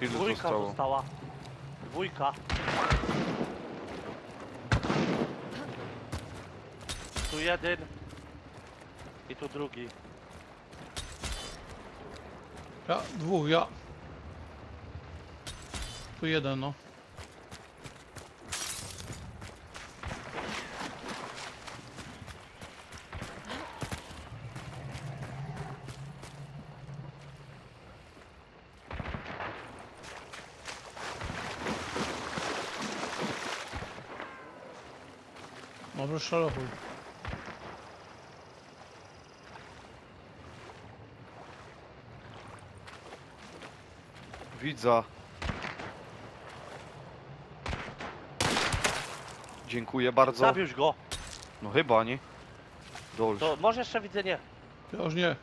Ile Dwójka zostało? została. Dwójka. Tu jeden. I tu drugi. Ja, dwóch, ja. Tu jeden, no. Może szalechuj. Widza. Dziękuję bardzo. Zabiłś go. No chyba, nie? Dolż. To może jeszcze widzę nie. Ja już nie.